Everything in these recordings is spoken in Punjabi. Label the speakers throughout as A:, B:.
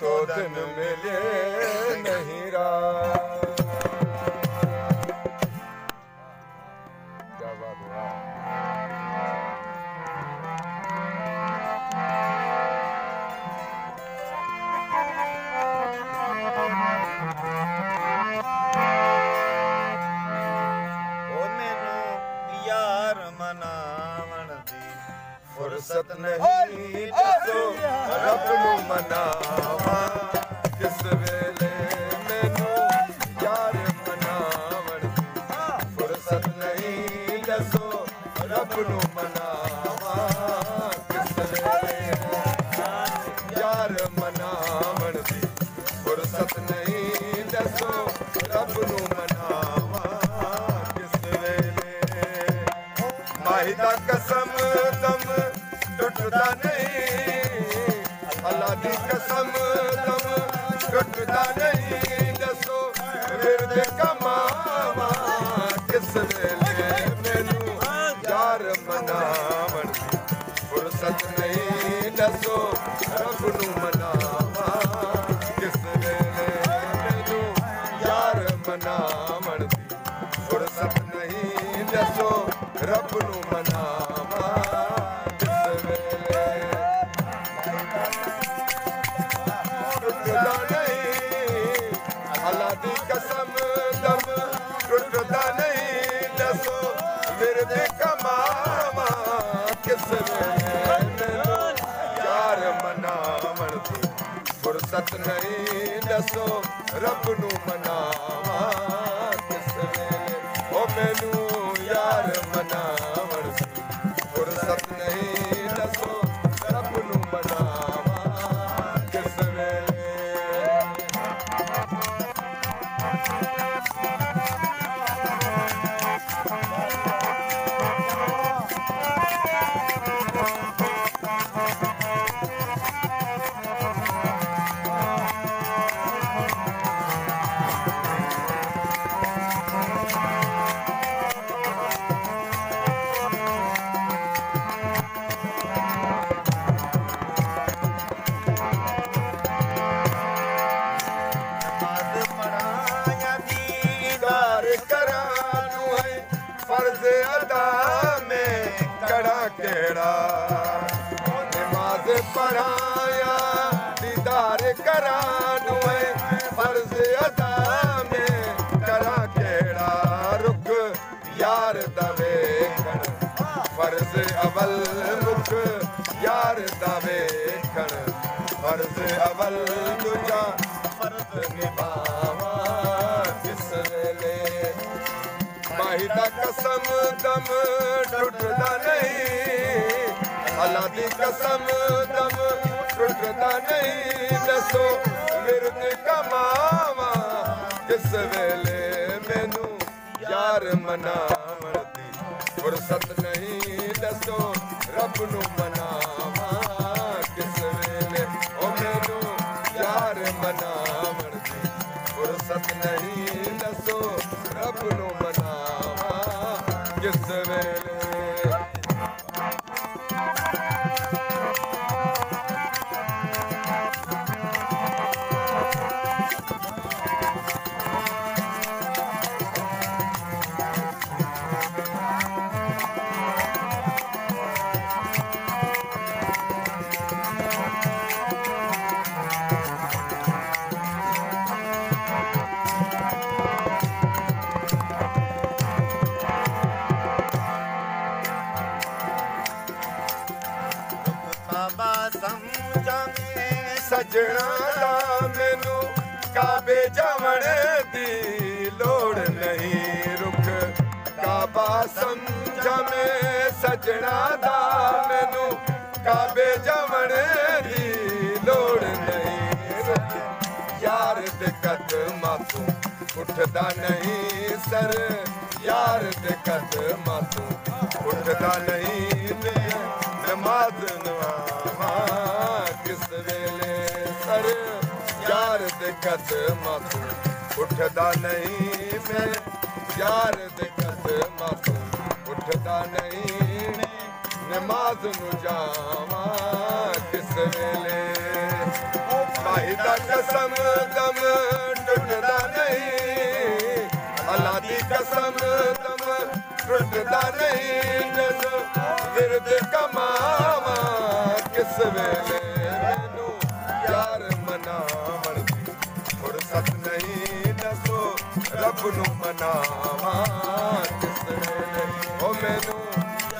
A: ਤੋ ਦਿਨ ਮਿਲੇ ਨਹੀਂ
B: ਰਾ
A: ਫੁਰਸਤ ਨਹੀਂ ਦੱਸੋ ਰੱਬ ਨੂੰ ਮਨਾਵਾ ਕਿਸ ਵੇਲੇ ਮੈਨੂੰ ਯਾਰ ਮਨਾਵਣ। ਫੁਰਸਤ ਨਹੀਂ ਦੱਸੋ, ਰੱਬ ਨੂੰ ਮਨਾਵਾ ਕਿਸ ਵੇਲੇ ਯਾਰ ਮਨਾਵਣ। ਦੀ ਫੁਰਸਤ ਨਹੀਂ ਦੱਸੋ, ਰੱਬ ਨੂੰ الاڪم ڏا ڪمام فرصت نئي ڏسو ربنو منا ڪسلو يار من فرصت نهين ڏسو ربن منا ਨਹੀਂ ਦੱਸੋ ਵਿਰਦੇ ਕਮਾਵਾ, ਕਿਸ ਮੈਨੂੰ ਯਾਰ ਮਨਾਵਣ ਦੀ ਫੁਰਸਤ ਨਹੀਂ ਦੱਸੋ, ਰੱਬ ਨੂੰ ਮਨਾਵਾ।
B: ਨਮਾਜ਼ ਦੀਦਾਰ
A: ਕਰਾਂ ਨੂੰ ਫਰਜ਼ ਅਦਾ ਮੈਂ ਕੜਾ ਕਿਹੜਾ ਰੁਕ ਯਾਰ ਦਾ ਵੇਖਣ ਫਰਜ਼ ਅਵਲ ਮੁਖ। ਯਾਰ ਦਾ ਵੇਖਣ ਫਰਜ਼ ਅਵਲ ਦੂਜਾ ਫਰਜ਼ ਨਿਭਾਵਾਂ ਕਿਸ ਵੇਲੇ। ਮਾਹੀ ਦਾ ਕਸਮ ਦਮ ਟੁੱਟਦਾ ਨਹੀਂ। ਅੱਲਾ ਦੀ ਕਸਮ ਦਮ ਟੁੱਟਦਾ ਨਹੀਂ ਦੱਸੋ ਵਿਰਦ ਕਮਾਵਾ, ਕਿਸ ਵੇਲੇ ਮੈਨੂੰ ਯਾਰ ਮਨਾਵਣ ਦੀ ਫੁਰਸਤ ਨਹੀਂ ਦੱਸੋ, ਰੱਬ ਨੂੰ ਮਨਾਵਾ, ਕਿਸ ਵੇਲੇ? ਉਹ ਮੈਨੂੰ ਯਾਰ ਮਨਾਵਣ ਦੀ ਫੁਰਸਤ ਨਹੀਂ ਸੱਜਣਾ ਦਾ ਮੈਨੂੰ ਕਾਬੇ ਜਾਵਣ ਦੀ ਲੋੜ ਨਹੀਂ। ਰੁਕ ਕਾਬਾ ਸਮਝਵੇਂ, ਸੱਜਣਾ ਦਾ ਮੈਨੂੰ ਕਾਬੇ ਜਾਵਣ ਦੀ ਲੋੜ ਨਹੀਂ। ਰੁਕ ਯਾਰ ਦੇ ਕਦਮਾਂ ਤੋਂ ਉੱਠਦਾ ਨਹੀਂ ਸਰ। ਯਾਰ ਦੇ ਕਦਮਾਂ ਤੋਂ ਉੱਠਦਾ ਨਹੀਂ। ਮੈਂ ਨਮਾਜ਼ ਨਵਾਂ कस मासू उठंद नार कस मासू उठंदी नमासूं जाम वेस कम टुटंदी कसम कम टुटंदमाव ਮਨਾਵਾ ਕਿਸ ਉਹ ਮੈਨੂੰ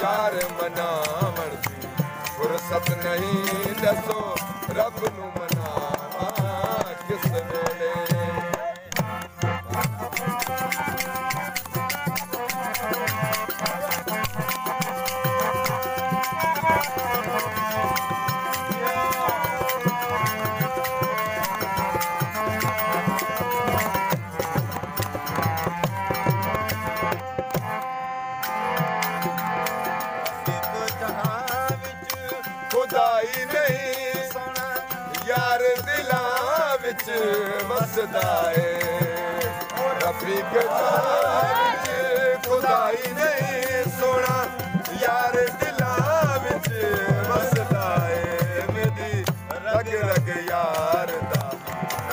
A: ਯਾਰ ਮਨਾਵਣ ਦੀ ਫੁਰਸਤ ਨਹੀਂ ਦੱਸੋ ਰੱਬ ਨੂੰ
B: ਮਨਾ ਵਿੱਚ
A: ਵਸਦਾ ਏ। ਰਫੀਕ ਵਿੱਚ ਖੁਦਾਈ ਨਹੀਂ ਸੋਣਾ। ਯਾਰ ਦਿਲਾਂ ਵਿੱਚ ਵਸਦਾ ਏ। ਮੇਰੀ ਰਗ ਰਗ ਯਾਰ ਦਾ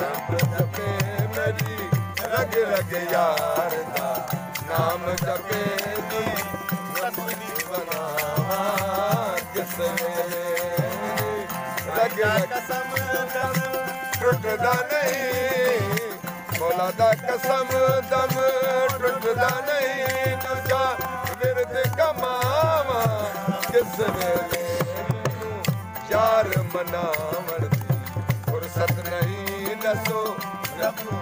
A: ਨਾਮ ਜਪੇ ਮੇਰੀ ਰਗ ਰਗ ਯਾਰ ਦਾ। ਨਾਮ ਜਪੇ ਦੀ ਰਸਮੀ ਬਣਾਵਾ ਕਿਸ ਵੇਲੇ। ਰਗ ਰਗ
B: ਕਸਮ
A: ਟੁੱਟਦਾ ਨਹੀਂ। ਮੌਲਾ ਦਾ ਕਸਮ ਦਮ ਟੁੱਟਦਾ ਨਹੀਂ। ਦੂਜਾ ਵਿਰਦ ਕਮਾਵਾ ਕਿਸ ਵੇਲੇ? ਮੈਨੂੰ ਯਾਰ ਮਨਾਵਣ ਦੀ ਫੁਰਸਤ ਨਹੀਂ ਦੱਸੋ। ਰੱਬ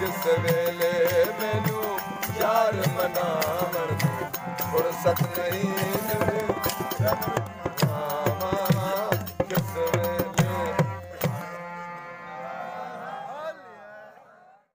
A: ਕਿਸ ਵੇਲੇ? ਮੈਨੂੰ ਯਾਰ ਮਨਾਵਣ ਦੀ ਫੁਰਸਤ ਨਹੀਂ ਰੱਬ